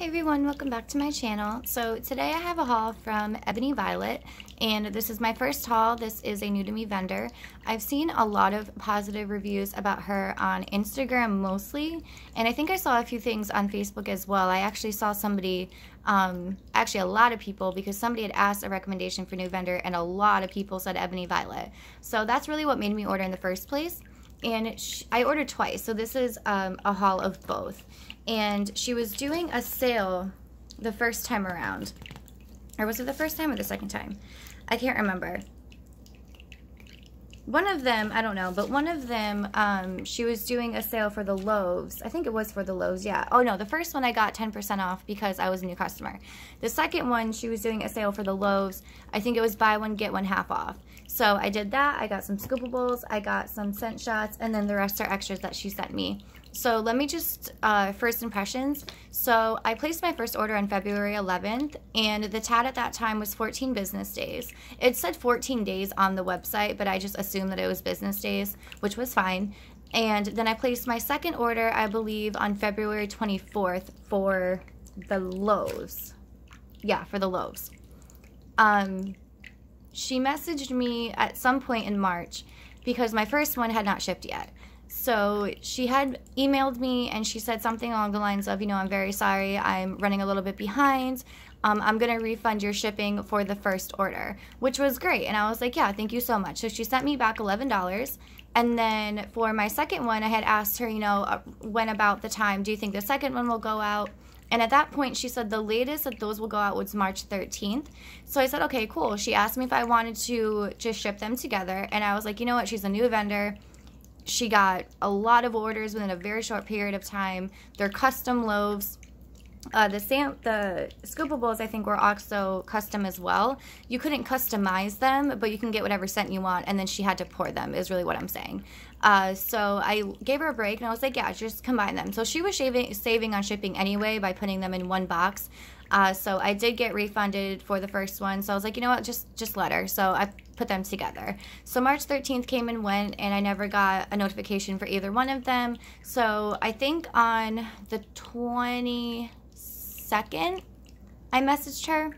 Hey everyone, welcome back to my channel. So today I have a haul from Ebony Violet and this is my first haul. This is a new to me vendor. I've seen a lot of positive reviews about her on Instagram mostly and I think I saw a few things on Facebook as well. I actually saw somebody, um, actually a lot of people because somebody had asked a recommendation for new vendor and a lot of people said Ebony Violet. So that's really what made me order in the first place and I ordered twice. So this is um, a haul of both and she was doing a sale the first time around. Or was it the first time or the second time? I can't remember. One of them, I don't know, but one of them, um, she was doing a sale for the loaves. I think it was for the loaves, yeah. Oh no, the first one I got 10% off because I was a new customer. The second one, she was doing a sale for the loaves. I think it was buy one, get one half off. So I did that. I got some scoopables, I got some scent shots, and then the rest are extras that she sent me. So let me just, uh, first impressions. So I placed my first order on February 11th and the TAT at that time was 14 business days. It said 14 days on the website, but I just assumed that it was business days, which was fine. And then I placed my second order, I believe, on February 24th for the loaves. Yeah, for the loaves. Um, she messaged me at some point in March because my first one had not shipped yet. So she had emailed me and she said something along the lines of, you know, I'm very sorry, I'm running a little bit behind. Um, I'm going to refund your shipping for the first order, which was great. And I was like, yeah, thank you so much. So she sent me back $11. And then for my second one, I had asked her, you know, uh, when about the time do you think the second one will go out? And at that point, she said the latest that those will go out was March 13th. So I said, okay, cool. She asked me if I wanted to just ship them together. And I was like, you know what? She's a new vendor she got a lot of orders within a very short period of time. They're custom loaves. Uh, the sam the scoopables I think were also custom as well. You couldn't customize them, but you can get whatever scent you want, and then she had to pour them. Is really what I'm saying. Uh, so I gave her a break, and I was like, yeah, just combine them. So she was saving saving on shipping anyway by putting them in one box. Uh, so I did get refunded for the first one. So I was like, you know what, just just let her. So I put them together. So March 13th came and went, and I never got a notification for either one of them. So I think on the 22nd, I messaged her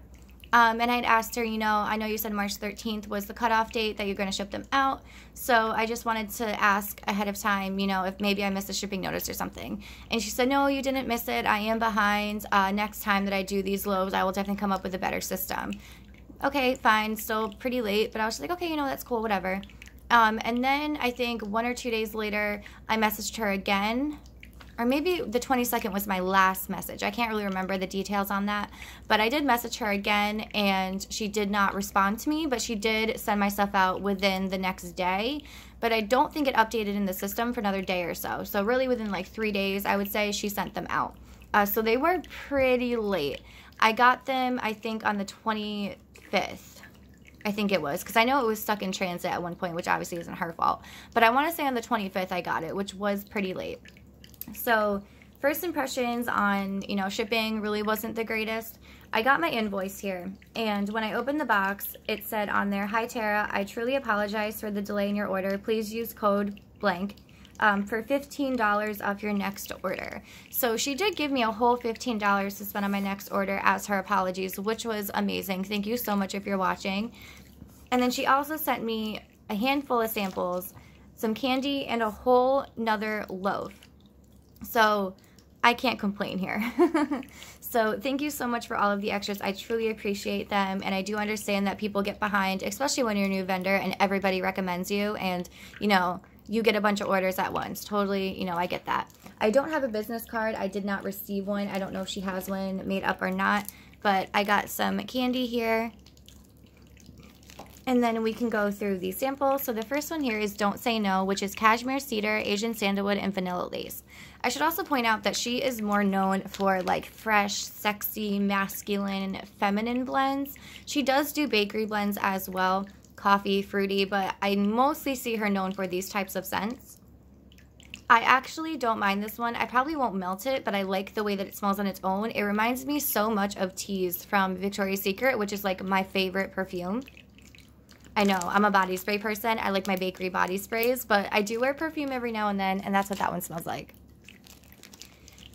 um, and I'd asked her, you know, I know you said March 13th was the cutoff date that you're going to ship them out. So I just wanted to ask ahead of time, you know, if maybe I missed a shipping notice or something. And she said, no, you didn't miss it. I am behind. Uh, next time that I do these loaves, I will definitely come up with a better system. Okay, fine. Still pretty late, but I was like, okay, you know, that's cool, whatever. Um, and then I think one or two days later, I messaged her again or maybe the 22nd was my last message. I can't really remember the details on that, but I did message her again and she did not respond to me, but she did send my stuff out within the next day. But I don't think it updated in the system for another day or so. So really within like three days, I would say she sent them out. Uh, so they were pretty late. I got them, I think, on the 25th. I think it was because I know it was stuck in transit at one point, which obviously isn't her fault. But I want to say on the 25th I got it, which was pretty late. So first impressions on, you know, shipping really wasn't the greatest. I got my invoice here, and when I opened the box, it said on there, Hi Tara, I truly apologize for the delay in your order. Please use code blank um, for $15 off your next order. So she did give me a whole $15 to spend on my next order as her apologies, which was amazing. Thank you so much if you're watching. And then she also sent me a handful of samples, some candy, and a whole nother loaf. So I can't complain here. so thank you so much for all of the extras. I truly appreciate them. And I do understand that people get behind, especially when you're a new vendor and everybody recommends you and, you know, you get a bunch of orders at once. Totally, you know, I get that. I don't have a business card. I did not receive one. I don't know if she has one made up or not. But I got some candy here. And then we can go through these samples. So the first one here is Don't Say No, which is cashmere cedar, Asian sandalwood, and vanilla lace. I should also point out that she is more known for like fresh, sexy, masculine, feminine blends. She does do bakery blends as well, coffee, fruity, but I mostly see her known for these types of scents. I actually don't mind this one. I probably won't melt it, but I like the way that it smells on its own. It reminds me so much of Tease from Victoria's Secret, which is like my favorite perfume. I know, I'm a body spray person. I like my bakery body sprays, but I do wear perfume every now and then, and that's what that one smells like.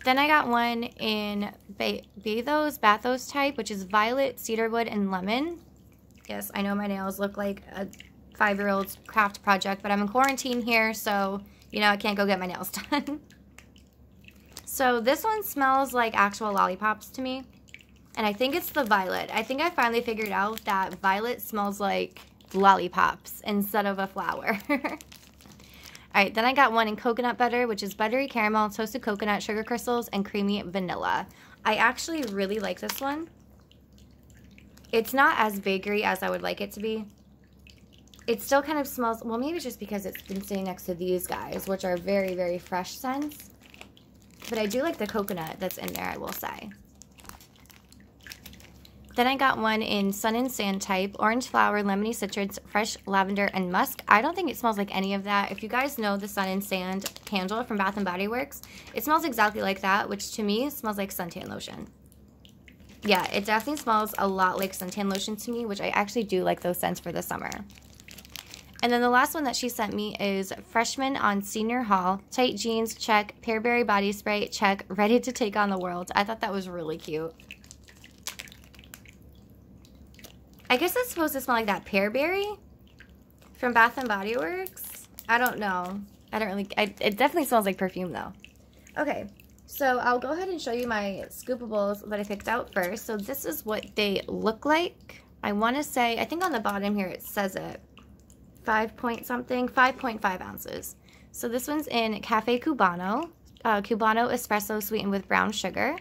Then I got one in Bathos, Bathos type, which is violet, cedarwood, and lemon. Yes, I know my nails look like a five-year-old's craft project, but I'm in quarantine here, so, you know, I can't go get my nails done. so this one smells like actual lollipops to me. And I think it's the violet. I think I finally figured out that violet smells like lollipops instead of a flower. All right, then I got one in coconut butter, which is buttery caramel, toasted coconut, sugar crystals, and creamy vanilla. I actually really like this one. It's not as bakery as I would like it to be. It still kind of smells, well, maybe just because it's been sitting next to these guys, which are very, very fresh scents. But I do like the coconut that's in there, I will say. Then I got one in Sun and Sand type, orange flower, lemony citrus, fresh lavender, and musk. I don't think it smells like any of that. If you guys know the Sun and Sand candle from Bath & Body Works, it smells exactly like that, which to me smells like suntan lotion. Yeah, it definitely smells a lot like suntan lotion to me, which I actually do like those scents for the summer. And then the last one that she sent me is Freshman on Senior Hall. Tight jeans, check. Pearberry body spray, check. Ready to take on the world. I thought that was really cute. I guess it's supposed to smell like that pear berry from Bath and Body Works. I don't know. I don't really, I, it definitely smells like perfume though. Okay, so I'll go ahead and show you my scoopables that I picked out first. So this is what they look like. I want to say, I think on the bottom here it says it. Five point something, 5.5 ounces. So this one's in Cafe Cubano. Uh, Cubano espresso sweetened with brown sugar.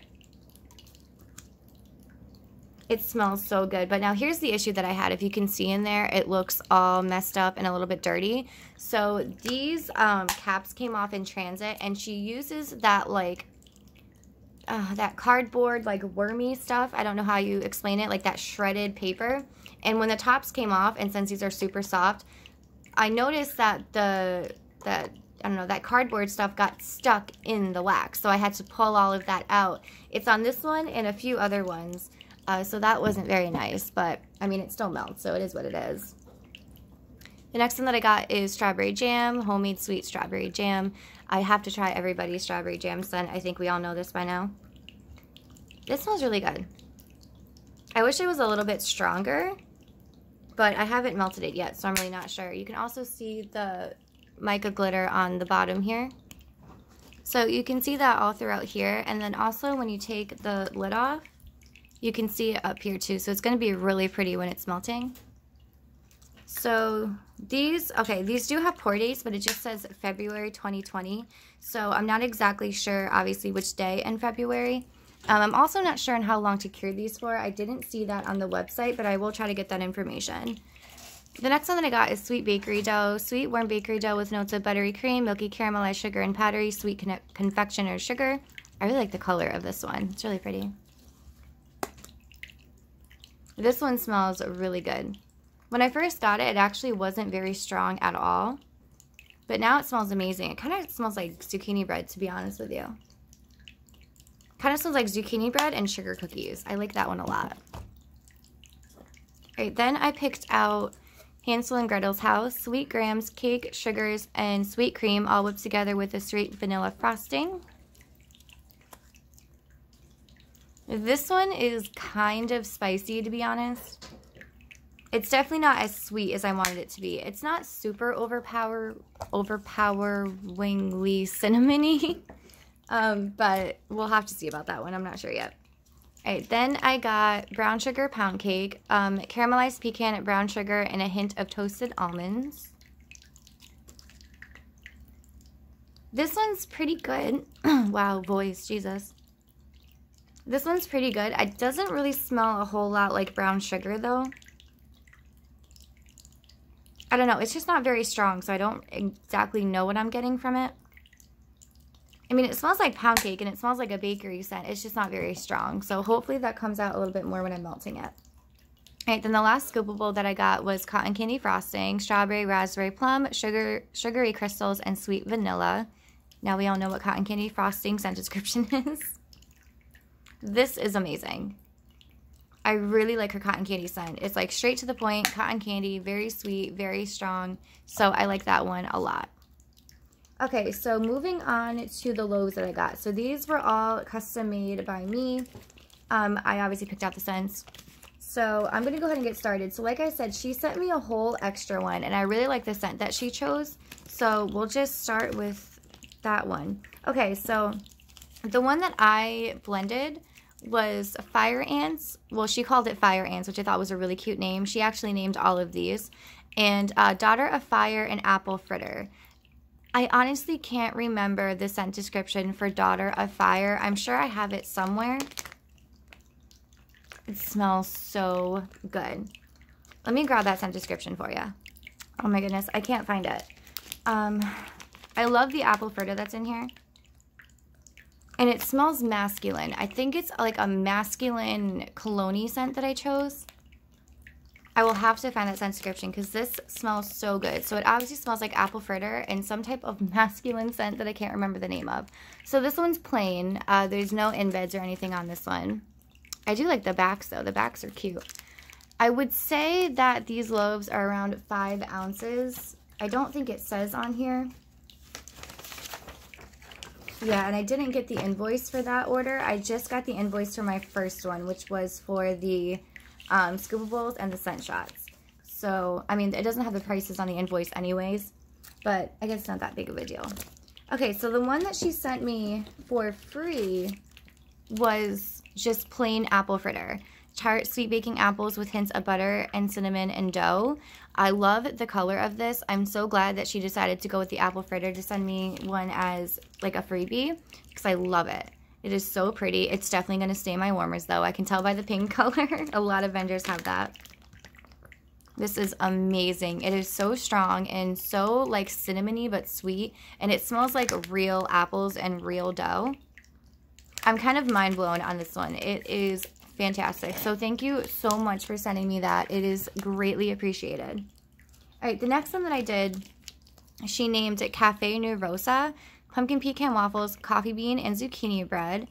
It smells so good. But now here's the issue that I had. If you can see in there, it looks all messed up and a little bit dirty. So these um, caps came off in transit and she uses that like, uh, that cardboard like wormy stuff. I don't know how you explain it, like that shredded paper. And when the tops came off, and since these are super soft, I noticed that the, that I don't know, that cardboard stuff got stuck in the wax. So I had to pull all of that out. It's on this one and a few other ones. Uh, so that wasn't very nice, but I mean, it still melts, so it is what it is. The next one that I got is strawberry jam, homemade sweet strawberry jam. I have to try everybody's strawberry jam scent. I think we all know this by now. This smells really good. I wish it was a little bit stronger, but I haven't melted it yet, so I'm really not sure. You can also see the mica glitter on the bottom here. So you can see that all throughout here. And then also when you take the lid off, you can see it up here too, so it's going to be really pretty when it's melting. So these, okay, these do have pour dates, but it just says February 2020. So I'm not exactly sure, obviously, which day in February. Um, I'm also not sure on how long to cure these for. I didn't see that on the website, but I will try to get that information. The next one that I got is sweet bakery dough. Sweet warm bakery dough with notes of buttery cream, milky caramelized sugar, and powdery sweet confectioner sugar. I really like the color of this one. It's really pretty. This one smells really good. When I first got it, it actually wasn't very strong at all. But now it smells amazing. It kind of smells like zucchini bread, to be honest with you. Kind of smells like zucchini bread and sugar cookies. I like that one a lot. All right, then I picked out Hansel and Gretel's House, sweet grahams, cake, sugars, and sweet cream all whipped together with a sweet vanilla frosting. This one is kind of spicy, to be honest. It's definitely not as sweet as I wanted it to be. It's not super overpower, overpoweringly cinnamony, um, but we'll have to see about that one. I'm not sure yet. All right, then I got brown sugar pound cake, um, caramelized pecan, brown sugar, and a hint of toasted almonds. This one's pretty good. wow, voice, Jesus. This one's pretty good. It doesn't really smell a whole lot like brown sugar though. I don't know. It's just not very strong, so I don't exactly know what I'm getting from it. I mean, it smells like pound cake and it smells like a bakery scent. It's just not very strong. So hopefully that comes out a little bit more when I'm melting it. All right, then the last scoopable that I got was cotton candy frosting, strawberry, raspberry, plum, sugar, sugary crystals, and sweet vanilla. Now we all know what cotton candy frosting scent description is. This is amazing. I really like her cotton candy scent. It's like straight to the point, cotton candy, very sweet, very strong. So I like that one a lot. Okay, so moving on to the loaves that I got. So these were all custom made by me. Um, I obviously picked out the scents. So I'm going to go ahead and get started. So like I said, she sent me a whole extra one, and I really like the scent that she chose. So we'll just start with that one. Okay, so the one that I blended was Fire Ants. Well, she called it Fire Ants, which I thought was a really cute name. She actually named all of these. And uh, Daughter of Fire and Apple Fritter. I honestly can't remember the scent description for Daughter of Fire. I'm sure I have it somewhere. It smells so good. Let me grab that scent description for you. Oh my goodness, I can't find it. Um, I love the apple fritter that's in here. And it smells masculine. I think it's like a masculine cologne scent that I chose. I will have to find that scent description because this smells so good. So it obviously smells like apple fritter and some type of masculine scent that I can't remember the name of. So this one's plain. Uh, there's no embeds or anything on this one. I do like the backs though. The backs are cute. I would say that these loaves are around five ounces. I don't think it says on here. Yeah, and I didn't get the invoice for that order. I just got the invoice for my first one, which was for the um, and the Scent Shots. So, I mean, it doesn't have the prices on the invoice anyways, but I guess it's not that big of a deal. Okay, so the one that she sent me for free was just plain apple fritter. Tart sweet baking apples with hints of butter and cinnamon and dough. I love the color of this. I'm so glad that she decided to go with the apple fritter to send me one as like a freebie because I love it. It is so pretty. It's definitely going to stay in my warmers though. I can tell by the pink color. a lot of vendors have that. This is amazing. It is so strong and so like cinnamony but sweet. And it smells like real apples and real dough. I'm kind of mind blown on this one. It is fantastic. So thank you so much for sending me that. It is greatly appreciated. All right, the next one that I did, she named it Cafe New Rosa pumpkin pecan waffles, coffee bean, and zucchini bread.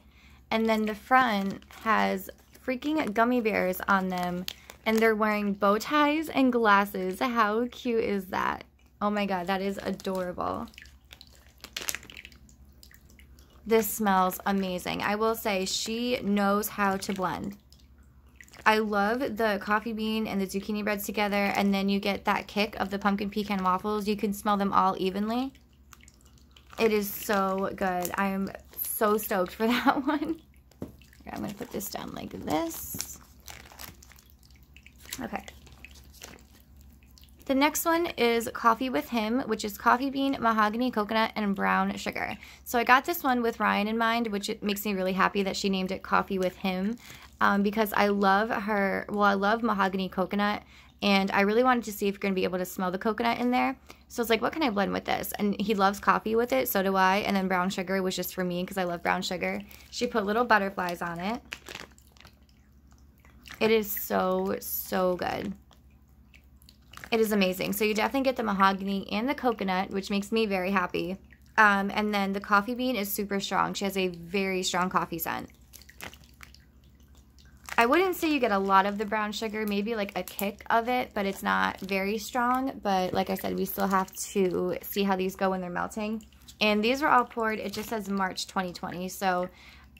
And then the front has freaking gummy bears on them. And they're wearing bow ties and glasses. How cute is that? Oh my god, that is adorable. This smells amazing. I will say she knows how to blend. I love the coffee bean and the zucchini breads together and then you get that kick of the pumpkin pecan waffles. You can smell them all evenly. It is so good. I am so stoked for that one. I'm going to put this down like this. Okay. The next one is Coffee with Him, which is coffee bean, mahogany, coconut, and brown sugar. So I got this one with Ryan in mind, which makes me really happy that she named it Coffee with Him um, because I love her, well, I love mahogany coconut and I really wanted to see if you're going to be able to smell the coconut in there. So it's like, what can I blend with this? And he loves coffee with it, so do I. And then brown sugar was just for me because I love brown sugar. She put little butterflies on it. It is so, so good. It is amazing. So you definitely get the mahogany and the coconut, which makes me very happy. Um, and then the coffee bean is super strong. She has a very strong coffee scent. I wouldn't say you get a lot of the brown sugar, maybe like a kick of it, but it's not very strong. But like I said, we still have to see how these go when they're melting. And these were all poured, it just says March 2020. So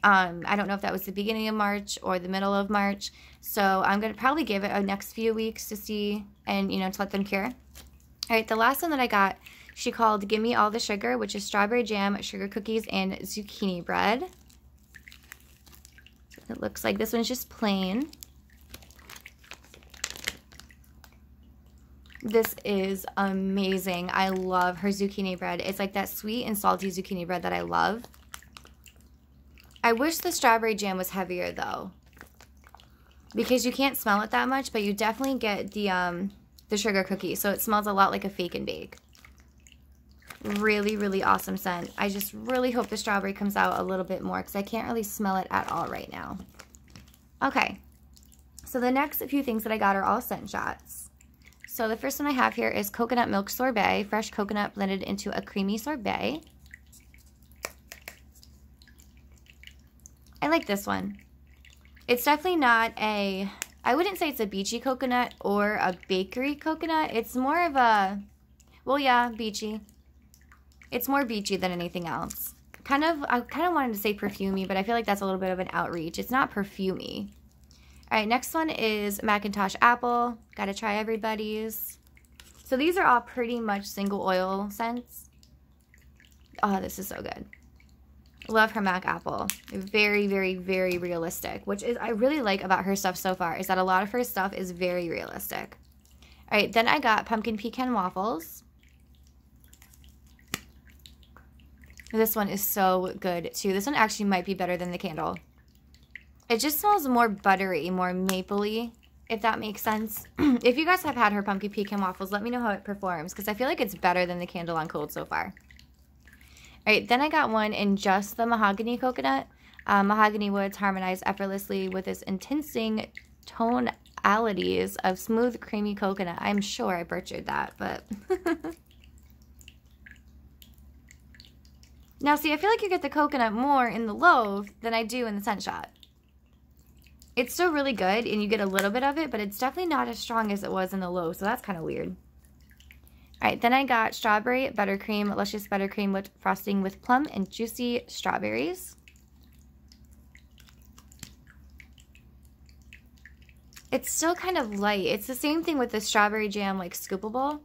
um, I don't know if that was the beginning of March or the middle of March. So I'm going to probably give it a next few weeks to see and, you know, to let them cure. All right, the last one that I got, she called Gimme All the Sugar, which is strawberry jam, sugar cookies, and zucchini bread. It looks like this one's just plain. This is amazing. I love her zucchini bread. It's like that sweet and salty zucchini bread that I love. I wish the strawberry jam was heavier though. Because you can't smell it that much, but you definitely get the um the sugar cookie. So it smells a lot like a fake and bake. Really, really awesome scent. I just really hope the strawberry comes out a little bit more because I can't really smell it at all right now. Okay, so the next few things that I got are all scent shots. So the first one I have here is coconut milk sorbet, fresh coconut blended into a creamy sorbet. I like this one. It's definitely not a, I wouldn't say it's a beachy coconut or a bakery coconut. It's more of a, well, yeah, beachy. It's more beachy than anything else. Kind of, I kind of wanted to say perfumey, but I feel like that's a little bit of an outreach. It's not perfumey. All right, next one is McIntosh Apple. Got to try everybody's. So these are all pretty much single oil scents. Oh, this is so good. Love her MAC Apple. Very, very, very realistic, which is I really like about her stuff so far is that a lot of her stuff is very realistic. All right, then I got Pumpkin Pecan Waffles. This one is so good too. This one actually might be better than the candle. It just smells more buttery, more mapley, if that makes sense. if you guys have had her pumpkin pecan waffles, let me know how it performs because I feel like it's better than the candle on cold so far. All right, then I got one in just the mahogany coconut. Um, mahogany woods harmonize effortlessly with its intensing tonalities of smooth, creamy coconut. I'm sure I butchered that, but... now, see, I feel like you get the coconut more in the loaf than I do in the scent shot. It's still really good, and you get a little bit of it, but it's definitely not as strong as it was in the low, so that's kind of weird. All right, then I got strawberry buttercream, luscious buttercream with frosting with plum and juicy strawberries. It's still kind of light. It's the same thing with the strawberry jam, like scoopable.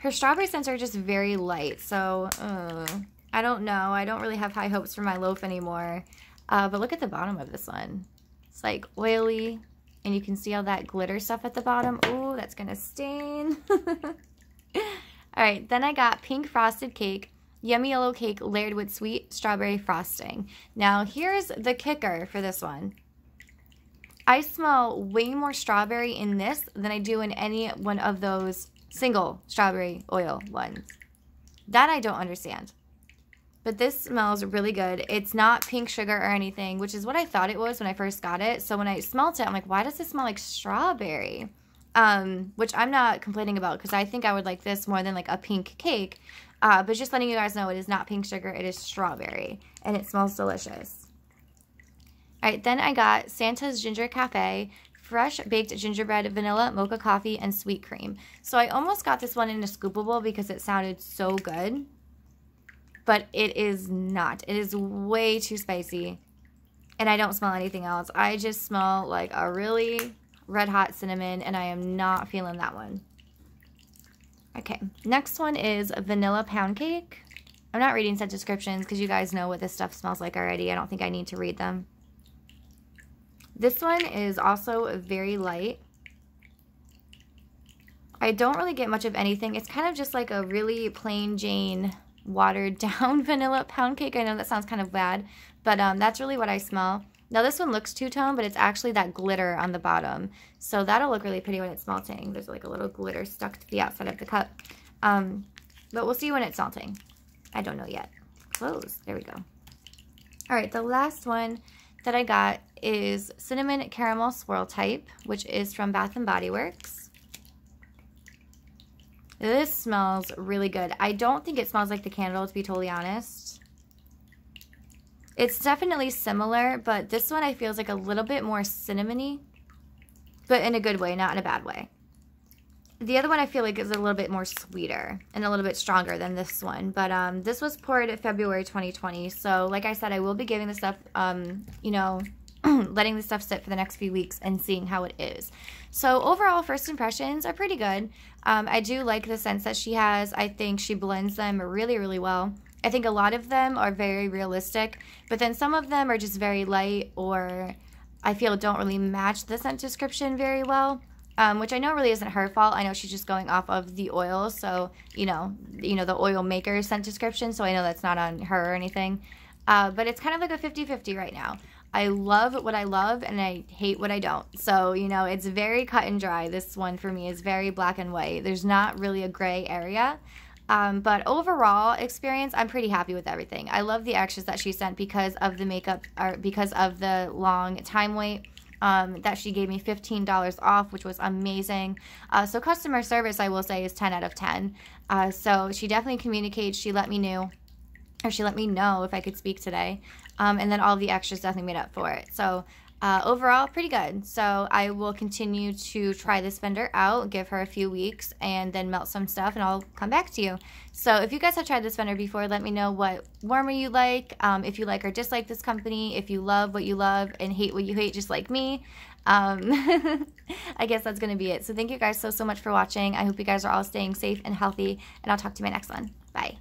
Her strawberry scents are just very light, so uh, I don't know. I don't really have high hopes for my loaf anymore. Uh, but look at the bottom of this one. It's like oily and you can see all that glitter stuff at the bottom. Oh, that's to stain. all right, then I got pink frosted cake, yummy yellow cake layered with sweet strawberry frosting. Now, here's the kicker for this one. I smell way more strawberry in this than I do in any one of those single strawberry oil ones. That I don't understand. But this smells really good. It's not pink sugar or anything, which is what I thought it was when I first got it. So when I smelled it, I'm like, why does this smell like strawberry? Um, which I'm not complaining about because I think I would like this more than like a pink cake. Uh, but just letting you guys know, it is not pink sugar. It is strawberry. And it smells delicious. All right, then I got Santa's Ginger Cafe fresh baked gingerbread, vanilla, mocha coffee, and sweet cream. So I almost got this one in a scoopable because it sounded so good but it is not. It is way too spicy, and I don't smell anything else. I just smell like a really red hot cinnamon, and I am not feeling that one. Okay, next one is vanilla pound cake. I'm not reading scent descriptions because you guys know what this stuff smells like already. I don't think I need to read them. This one is also very light. I don't really get much of anything. It's kind of just like a really plain Jane watered down vanilla pound cake. I know that sounds kind of bad, but um, that's really what I smell. Now this one looks two-tone, but it's actually that glitter on the bottom. So that'll look really pretty when it's melting. There's like a little glitter stuck to the outside of the cup. Um, but we'll see when it's melting. I don't know yet. Close. There we go. All right, the last one that I got is Cinnamon Caramel Swirl Type, which is from Bath & Body Works. This smells really good. I don't think it smells like the candle, to be totally honest. It's definitely similar, but this one I feels like a little bit more cinnamony, but in a good way, not in a bad way. The other one I feel like is a little bit more sweeter and a little bit stronger than this one. But um, this was poured February 2020. So like I said, I will be giving this stuff, um, you know, letting the stuff sit for the next few weeks and seeing how it is. So overall, first impressions are pretty good. Um, I do like the sense that she has. I think she blends them really, really well. I think a lot of them are very realistic, but then some of them are just very light or I feel don't really match the scent description very well. Um, which I know really isn't her fault. I know she's just going off of the oil, so you know, you know the oil maker scent description. So I know that's not on her or anything. Uh, but it's kind of like a 50-50 right now. I love what I love and I hate what I don't. So, you know, it's very cut and dry. This one for me is very black and white. There's not really a gray area. Um, but overall experience, I'm pretty happy with everything. I love the extras that she sent because of the makeup or because of the long time wait. Um, that she gave me $15 off, which was amazing. Uh, so customer service, I will say, is 10 out of 10. Uh, so she definitely communicates. She let me know, or she let me know if I could speak today. Um, and then all the extras definitely made up for it. So uh, overall pretty good. So I will continue to try this vendor out, give her a few weeks, and then melt some stuff, and I'll come back to you. So if you guys have tried this vendor before, let me know what warmer you like, um, if you like or dislike this company, if you love what you love and hate what you hate, just like me. Um, I guess that's going to be it. So thank you guys so, so much for watching. I hope you guys are all staying safe and healthy, and I'll talk to you in my next one. Bye.